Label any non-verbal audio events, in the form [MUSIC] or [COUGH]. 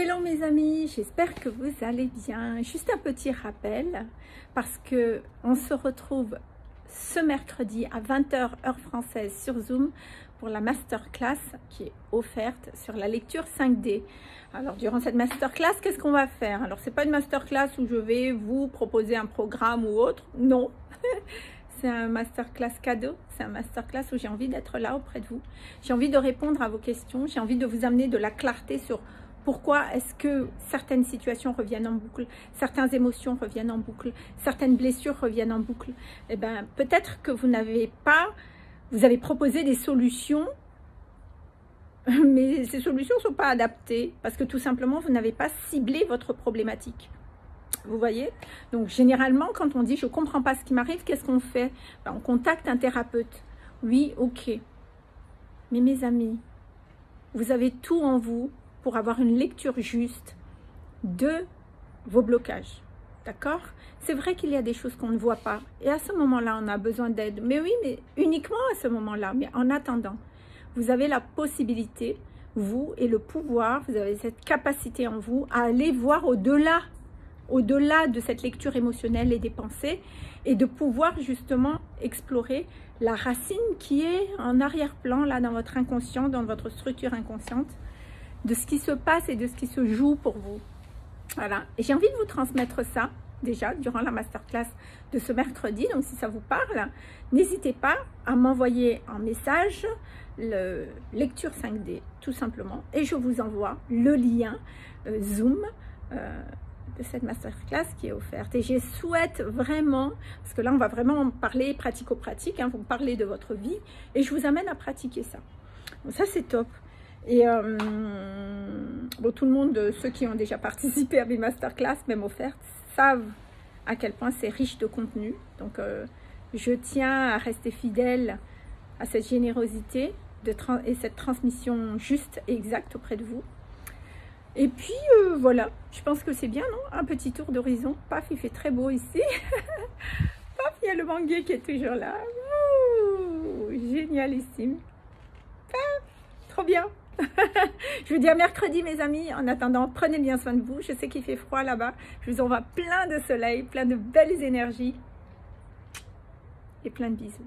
Hello mes amis, j'espère que vous allez bien. Juste un petit rappel parce que on se retrouve ce mercredi à 20h heure française sur Zoom pour la masterclass qui est offerte sur la lecture 5D. Alors durant cette masterclass, qu'est-ce qu'on va faire? Alors c'est pas une masterclass où je vais vous proposer un programme ou autre, non. [LAUGHS] c'est un masterclass cadeau, c'est un masterclass où j'ai envie d'être là auprès de vous. J'ai envie de répondre à vos questions, j'ai envie de vous amener de la clarté sur pourquoi est-ce que certaines situations reviennent en boucle, certaines émotions reviennent en boucle, certaines blessures reviennent en boucle? Eh bien, peut-être que vous n'avez pas, vous avez proposé des solutions, [LAUGHS] mais ces solutions ne sont pas adaptées parce que tout simplement, vous n'avez pas ciblé votre problématique. Vous voyez? Donc, généralement, quand on dit « je ne comprends pas ce qui m'arrive », qu'est-ce qu'on fait? Ben, On contacte un thérapeute. Oui, ok. Mais mes amis, vous avez tout en vous pour avoir une lecture juste de vos blocages. D'accord? C'est vrai qu'il y a des choses qu'on ne voit pas. Et à ce moment-là, on a besoin d'aide. Mais oui, mais uniquement à ce moment-là. Mais en attendant, vous avez la possibilité, vous et le pouvoir, vous avez cette capacité en vous à aller voir au-delà, au-delà de cette lecture émotionnelle et des pensées et de pouvoir justement explorer la racine qui est en arrière-plan, là, dans votre inconscient, dans votre structure inconsciente, de ce qui se passe et de ce qui se joue pour vous. Voilà. J'ai envie de vous transmettre ça, déjà, durant la masterclass de ce mercredi. Donc, si ça vous parle, n'hésitez pas à m'envoyer un message le lecture 5D, tout simplement. Et je vous envoie le lien euh, Zoom euh, de cette masterclass qui est offerte. Et je souhaite vraiment, parce que là, on va vraiment parler pratico-pratique, hein, vous parlez de votre vie, et je vous amène à pratiquer ça. Donc ça, c'est top. Et euh, bon, tout le monde, ceux qui ont déjà [LAUGHS] participé à mes masterclass, même offertes, savent à quel point c'est riche de contenu. Donc, euh, je tiens à rester fidèle à cette générosité de et cette transmission juste et exacte auprès de vous. Et puis, euh, voilà, je pense que c'est bien, non? Un petit tour d'horizon. Paf, il fait très beau ici. [LAUGHS] Paf, il y a le manguier qui est toujours là. génialissime. Paf, trop bien [LAUGHS] je vous dis à mercredi, mes amis. En attendant, prenez bien soin de vous. Je sais qu'il fait froid là-bas. Je vous envoie plein de soleil, plein de belles énergies et plein de bisous.